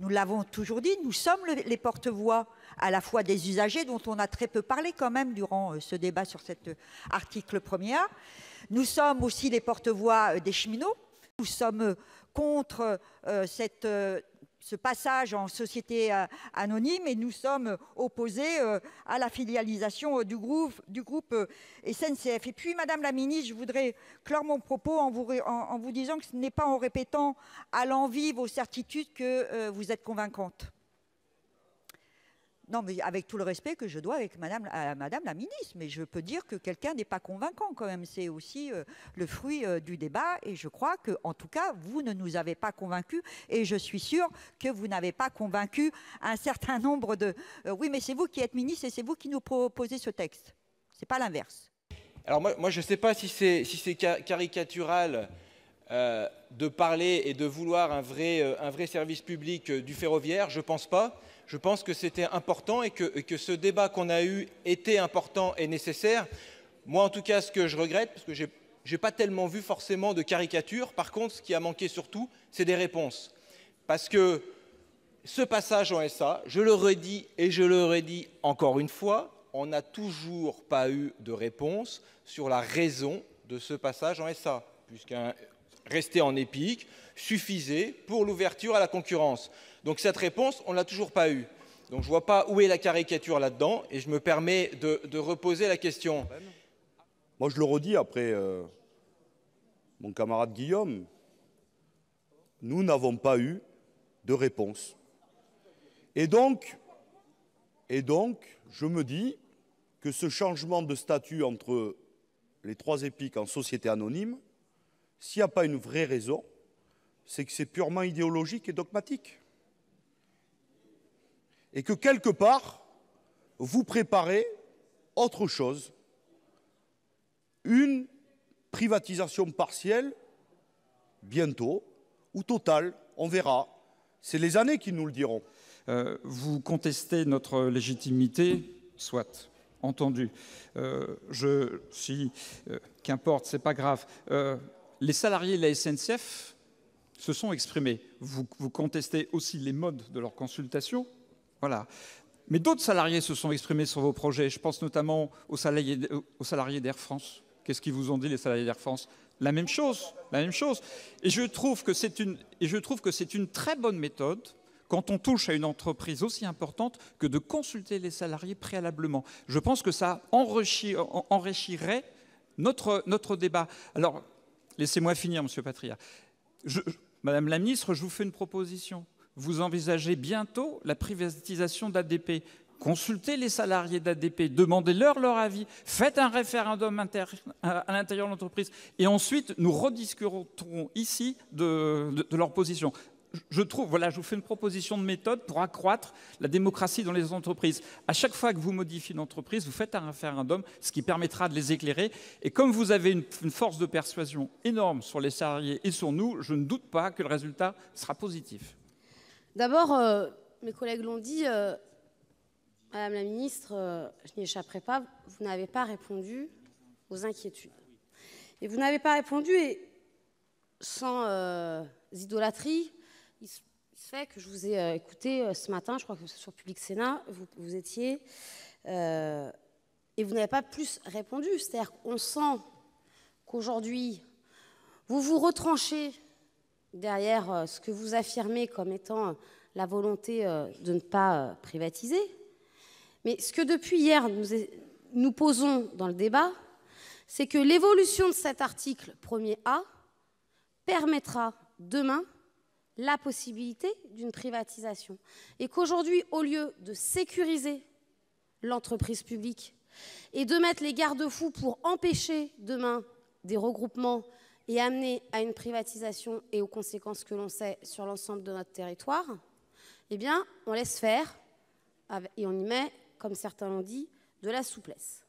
Nous l'avons toujours dit, nous sommes les porte-voix à la fois des usagers, dont on a très peu parlé quand même durant euh, ce débat sur cet euh, article 1er. Nous sommes aussi les porte-voix euh, des cheminots. Nous sommes contre cette ce passage en société euh, anonyme et nous sommes opposés euh, à la filialisation euh, du groupe, SNCF. Et puis, Madame la Ministre, je voudrais clore mon propos en vous, en vous disant que ce n'est pas en répétant à l'envie vos certitudes que vous êtes convaincante. Non, mais avec tout le respect que je dois avec Madame, Madame la Ministre, mais je peux dire que quelqu'un n'est pas convaincant quand même. C'est aussi euh, le fruit euh, du débat et je crois que, en tout cas, vous ne nous avez pas convaincus et je suis sûre que vous n'avez pas convaincu un certain nombre de. Euh, oui, mais c'est vous qui êtes ministre et c'est vous qui nous proposez ce texte. C'est pas l'inverse. Alors moi, moi je ne sais pas si c'est si caricatural. De parler et de vouloir un vrai, un vrai service public du ferroviaire, je ne pense pas je pense que c'était important et que, ce débat qu'on a eu était important et nécessaire. Moi, en tout cas, ce que je regrette, parce que je n'ai pas tellement vu forcément de caricature, par contre, ce qui a manqué surtout, c'est des réponses. Parce que ce passage en SA, je le redis et je le redis encore une fois, on n'a toujours pas eu de réponse sur la raison de ce passage en SA, puisqu'un rester en épique suffisait pour l'ouverture à la concurrence. Donc cette réponse, on ne l'a toujours pas eue. Donc je ne vois pas où est la caricature là-dedans et je me permets de, reposer la question. Moi, je le redis après euh, mon camarade Guillaume, nous n'avons pas eu de réponse. Et donc, et donc, je me dis que ce changement de statut entre les trois épiques en société anonyme, s'il n'y a pas une vraie raison, c'est que c'est purement idéologique et dogmatique et que quelque part, vous préparez autre chose, une privatisation partielle, bientôt, ou totale, on verra. C'est les années qui nous le diront. Euh, vous contestez notre légitimité, soit, entendu. Euh, je, si, euh, qu'importe, c'est pas grave. Les salariés de la SNCF se sont exprimés. Vous, contestez aussi les modes de leur consultation, voilà. Mais d'autres salariés se sont exprimés sur vos projets. Je pense notamment aux salariés, d'Air France. Qu'est-ce qu'ils vous ont dit, les salariés d'Air France? La même chose, la même chose. Et je trouve que c'est une, et je trouve que c'est une très bonne méthode quand on touche à une entreprise aussi importante que de consulter les salariés préalablement. Je pense que ça enrichirait notre, notre débat. Alors, laissez-moi finir, Monsieur Patria. Madame la ministre, je vous fais une proposition vous envisagez bientôt la privatisation d'ADP. Consultez les salariés d'ADP, demandez-leur leur avis, faites un référendum à l'intérieur de l'entreprise et ensuite nous rediscuterons ici de, leur position. Je trouve, voilà, je vous fais une proposition de méthode pour accroître la démocratie dans les entreprises. À chaque fois que vous modifiez une entreprise, vous faites un référendum, ce qui permettra de les éclairer. Et comme vous avez une, force de persuasion énorme sur les salariés et sur nous, je ne doute pas que le résultat sera positif. D'abord, euh, mes collègues l'ont dit, euh, Madame la Ministre, euh, je n'y échapperai pas, vous n'avez pas répondu aux inquiétudes. Et vous n'avez pas répondu, et sans idolâtrie, il se fait que je vous ai écouté ce matin, je crois que sur Public Sénat, vous, étiez, et vous n'avez pas plus répondu. C'est-à-dire qu'on sent qu'aujourd'hui, vous vous retranchez derrière euh, ce que vous affirmez comme étant euh, la volonté euh, de ne pas privatiser. Mais ce que depuis hier nous, posons dans le débat, c'est que l'évolution de cet article 1er permettra demain la possibilité d'une privatisation. Et qu'aujourd'hui, au lieu de sécuriser l'entreprise publique et de mettre les garde-fous pour empêcher demain des regroupements et amener à une privatisation et aux conséquences que l'on sait sur l'ensemble de notre territoire, eh bien, on laisse faire et on y met, comme certains l'ont dit, de la souplesse.